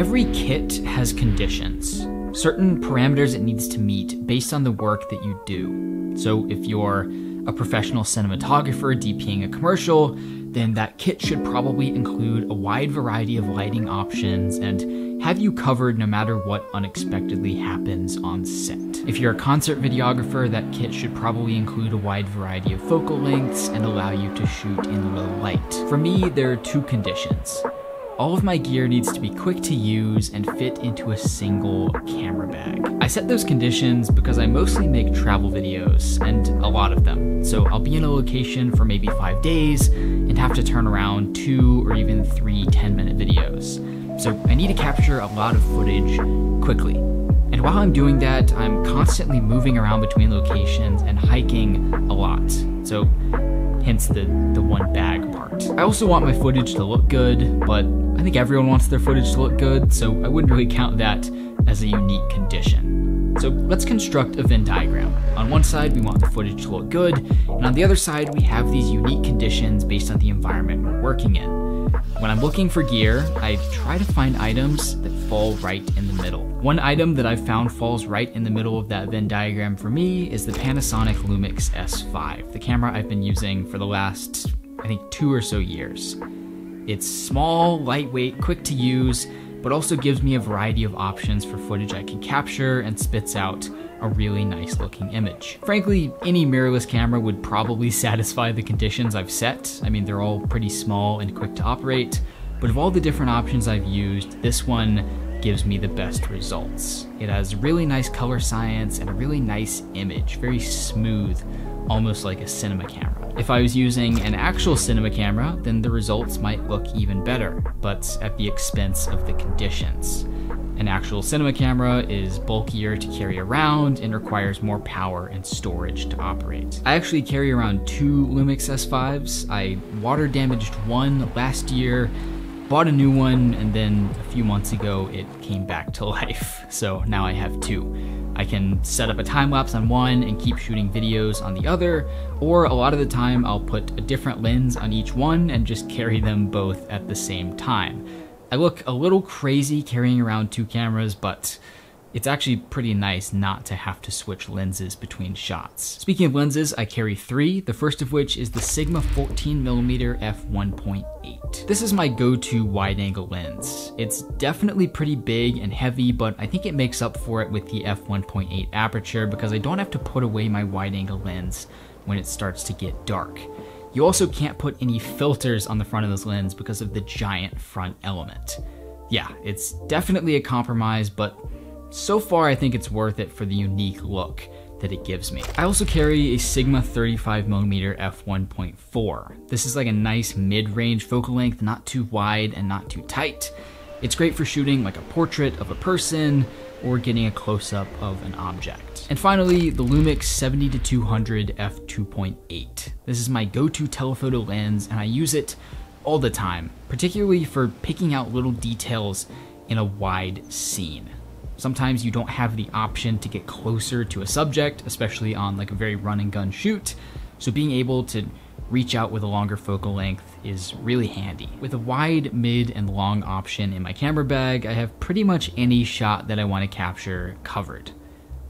Every kit has conditions, certain parameters it needs to meet based on the work that you do. So if you're a professional cinematographer DPing a commercial, then that kit should probably include a wide variety of lighting options and have you covered no matter what unexpectedly happens on set. If you're a concert videographer, that kit should probably include a wide variety of focal lengths and allow you to shoot in low light. For me, there are two conditions. All of my gear needs to be quick to use and fit into a single camera bag. I set those conditions because I mostly make travel videos, and a lot of them. So I'll be in a location for maybe five days and have to turn around two or even three 10 minute videos. So I need to capture a lot of footage quickly. And while I'm doing that, I'm constantly moving around between locations and hiking a lot. So hence the, the one bag I also want my footage to look good, but I think everyone wants their footage to look good, so I wouldn't really count that as a unique condition. So let's construct a Venn diagram. On one side, we want the footage to look good, and on the other side, we have these unique conditions based on the environment we're working in. When I'm looking for gear, I try to find items that fall right in the middle. One item that I've found falls right in the middle of that Venn diagram for me is the Panasonic Lumix S5, the camera I've been using for the last, I think, two or so years. It's small, lightweight, quick to use, but also gives me a variety of options for footage I can capture and spits out a really nice looking image. Frankly, any mirrorless camera would probably satisfy the conditions I've set. I mean, they're all pretty small and quick to operate, but of all the different options I've used, this one gives me the best results. It has really nice color science and a really nice image, very smooth, almost like a cinema camera. If I was using an actual cinema camera, then the results might look even better, but at the expense of the conditions. An actual cinema camera is bulkier to carry around and requires more power and storage to operate. I actually carry around two Lumix S5s. I water damaged one last year bought a new one, and then a few months ago it came back to life. So now I have two. I can set up a time lapse on one and keep shooting videos on the other, or a lot of the time I'll put a different lens on each one and just carry them both at the same time. I look a little crazy carrying around two cameras, but it's actually pretty nice not to have to switch lenses between shots. Speaking of lenses, I carry three, the first of which is the Sigma 14mm f1.8. This is my go-to wide-angle lens. It's definitely pretty big and heavy, but I think it makes up for it with the f1.8 aperture because I don't have to put away my wide-angle lens when it starts to get dark. You also can't put any filters on the front of this lens because of the giant front element. Yeah, it's definitely a compromise, but so far, I think it's worth it for the unique look that it gives me. I also carry a Sigma 35mm f1.4. This is like a nice mid-range focal length, not too wide and not too tight. It's great for shooting like a portrait of a person or getting a close-up of an object. And finally, the Lumix 70-200 f2.8. This is my go-to telephoto lens and I use it all the time, particularly for picking out little details in a wide scene. Sometimes you don't have the option to get closer to a subject, especially on like a very run and gun shoot. So being able to reach out with a longer focal length is really handy. With a wide, mid, and long option in my camera bag, I have pretty much any shot that I want to capture covered.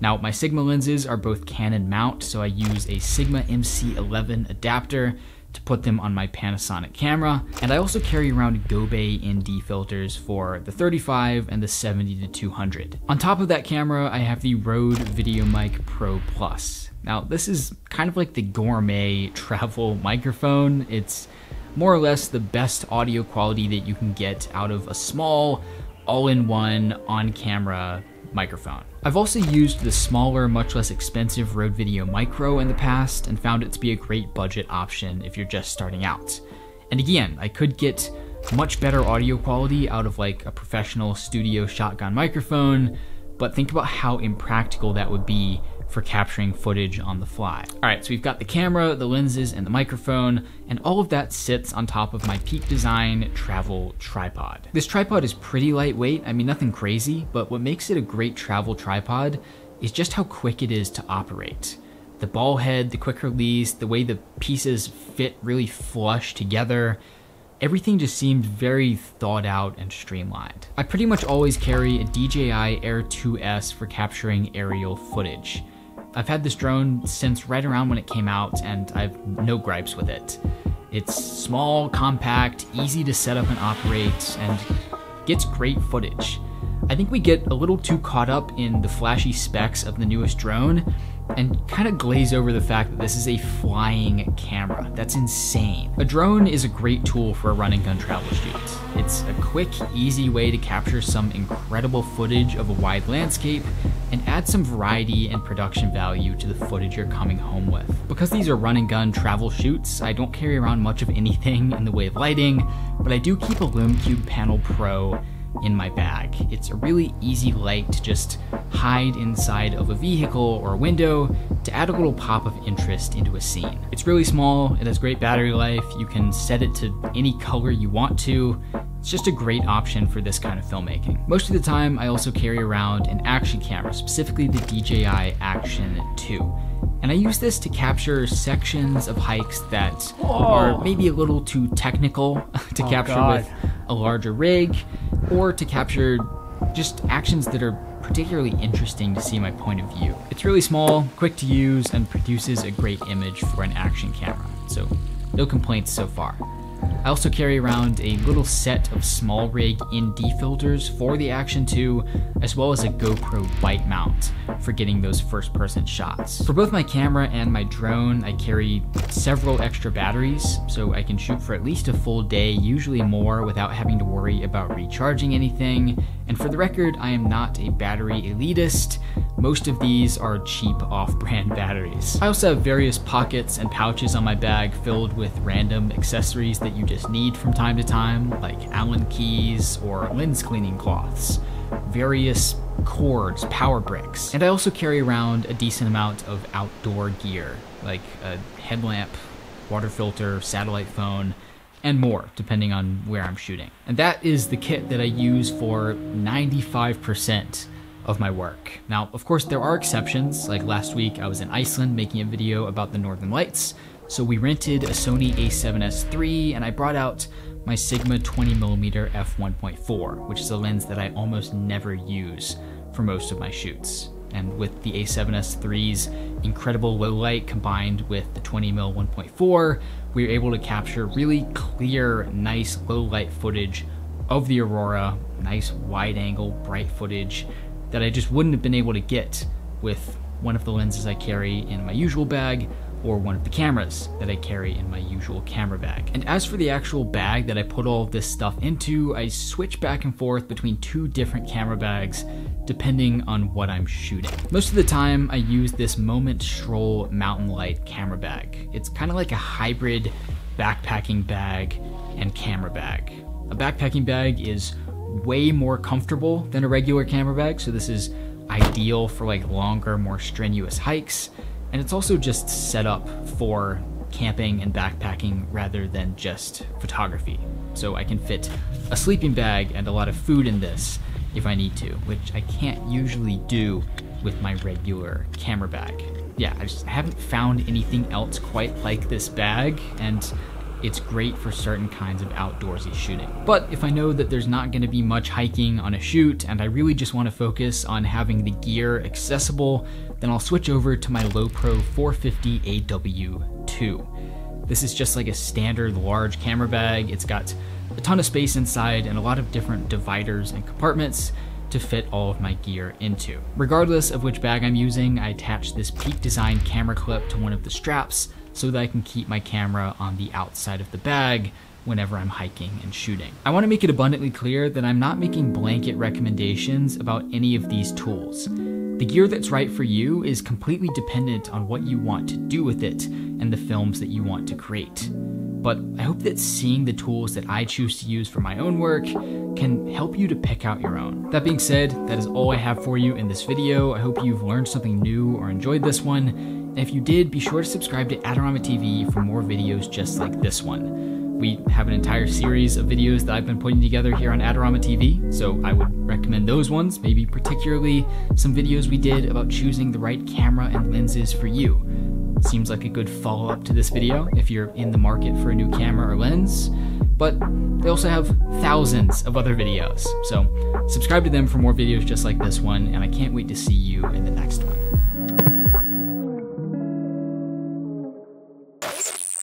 Now, my Sigma lenses are both Canon mount, so I use a Sigma MC11 adapter to put them on my Panasonic camera. And I also carry around Gobe ND filters for the 35 and the 70 to 200. On top of that camera, I have the Rode VideoMic Pro Plus. Now, this is kind of like the gourmet travel microphone. It's more or less the best audio quality that you can get out of a small, all-in-one, on-camera microphone. I've also used the smaller, much less expensive Rode Video Micro in the past and found it to be a great budget option if you're just starting out. And again, I could get much better audio quality out of like a professional studio shotgun microphone, but think about how impractical that would be for capturing footage on the fly. All right, so we've got the camera, the lenses, and the microphone, and all of that sits on top of my Peak Design travel tripod. This tripod is pretty lightweight, I mean nothing crazy, but what makes it a great travel tripod is just how quick it is to operate. The ball head, the quick release, the way the pieces fit really flush together, everything just seemed very thought out and streamlined. I pretty much always carry a DJI Air 2S for capturing aerial footage. I've had this drone since right around when it came out and I've no gripes with it. It's small, compact, easy to set up and operate, and gets great footage. I think we get a little too caught up in the flashy specs of the newest drone and kind of glaze over the fact that this is a flying camera. That's insane. A drone is a great tool for a run and gun travel shoot. It's a quick, easy way to capture some incredible footage of a wide landscape and add some variety and production value to the footage you're coming home with. Because these are run and gun travel shoots, I don't carry around much of anything in the way of lighting, but I do keep a LumeCube Panel Pro in my bag. It's a really easy light to just hide inside of a vehicle or a window to add a little pop of interest into a scene. It's really small, it has great battery life, you can set it to any color you want to. It's just a great option for this kind of filmmaking. Most of the time, I also carry around an action camera, specifically the DJI Action 2. And I use this to capture sections of hikes that Whoa. are maybe a little too technical to oh, capture God. with a larger rig, or to capture just actions that are particularly interesting to see my point of view. It's really small, quick to use, and produces a great image for an action camera, so no complaints so far. I also carry around a little set of SmallRig ND filters for the Action 2, as well as a GoPro bite mount for getting those first person shots. For both my camera and my drone, I carry several extra batteries, so I can shoot for at least a full day, usually more, without having to worry about recharging anything. And for the record, I am not a battery elitist. Most of these are cheap off-brand batteries. I also have various pockets and pouches on my bag filled with random accessories that you just need from time to time, like Allen keys or lens cleaning cloths, various cords, power bricks. And I also carry around a decent amount of outdoor gear, like a headlamp, water filter, satellite phone, and more, depending on where I'm shooting. And that is the kit that I use for 95% of my work. Now, of course, there are exceptions. Like last week, I was in Iceland making a video about the Northern Lights, so we rented a Sony a7S III and I brought out my Sigma 20mm f1.4, which is a lens that I almost never use for most of my shoots. And with the a7S III's incredible low light combined with the 20mm 1.4, we were able to capture really clear, nice low light footage of the aurora, nice wide angle, bright footage that I just wouldn't have been able to get with one of the lenses I carry in my usual bag or one of the cameras that I carry in my usual camera bag. And as for the actual bag that I put all of this stuff into, I switch back and forth between two different camera bags depending on what I'm shooting. Most of the time I use this Moment Strohl Mountain Light camera bag. It's kind of like a hybrid backpacking bag and camera bag. A backpacking bag is way more comfortable than a regular camera bag, so this is ideal for like longer, more strenuous hikes. And it's also just set up for camping and backpacking rather than just photography. So I can fit a sleeping bag and a lot of food in this if I need to, which I can't usually do with my regular camera bag. Yeah, I just haven't found anything else quite like this bag, and it's great for certain kinds of outdoorsy shooting. But if I know that there's not gonna be much hiking on a shoot and I really just wanna focus on having the gear accessible, then I'll switch over to my Lowepro 450 AW2. This is just like a standard large camera bag. It's got a ton of space inside and a lot of different dividers and compartments to fit all of my gear into. Regardless of which bag I'm using, I attach this Peak Design camera clip to one of the straps so that I can keep my camera on the outside of the bag whenever I'm hiking and shooting. I want to make it abundantly clear that I'm not making blanket recommendations about any of these tools. The gear that's right for you is completely dependent on what you want to do with it and the films that you want to create. But I hope that seeing the tools that I choose to use for my own work can help you to pick out your own. That being said, that is all I have for you in this video. I hope you've learned something new or enjoyed this one. If you did, be sure to subscribe to Adorama TV for more videos just like this one. We have an entire series of videos that I've been putting together here on Adorama TV, so I would recommend those ones, maybe particularly some videos we did about choosing the right camera and lenses for you. Seems like a good follow-up to this video if you're in the market for a new camera or lens. but they also have thousands of other videos. So subscribe to them for more videos just like this one, and I can't wait to see you in the next one.